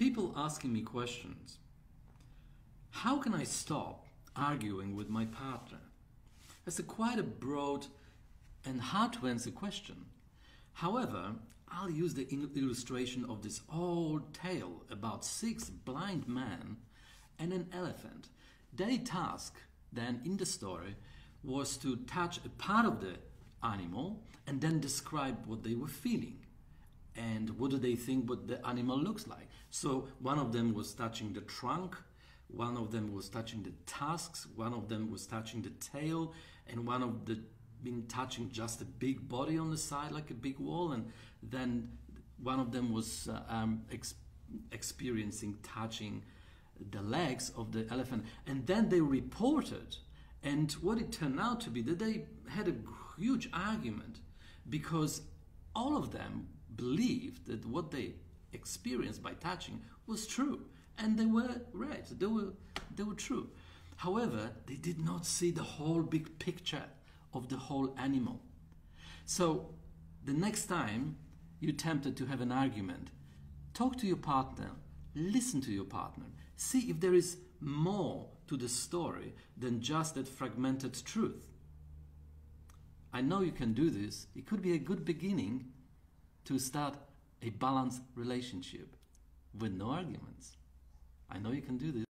people asking me questions. How can I stop arguing with my partner? That's a quite a broad and hard to answer question. However, I'll use the illustration of this old tale about six blind men and an elephant. Their task then in the story was to touch a part of the animal and then describe what they were feeling and what do they think what the animal looks like. So one of them was touching the trunk, one of them was touching the tusks, one of them was touching the tail, and one of the been touching just a big body on the side like a big wall, and then one of them was uh, um, ex- experiencing touching the legs of the elephant, and then they reported. And what it turned out to be that they had a huge argument because all of them believed that what they experienced by touching was true. And they were right, they were, they were true. However, they did not see the whole big picture of the whole animal. So, the next time you're tempted to have an argument, talk to your partner, listen to your partner, see if there is more to the story than just that fragmented truth. I know you can do this. It could be a good beginning to start a balanced relationship with no arguments. I know you can do this.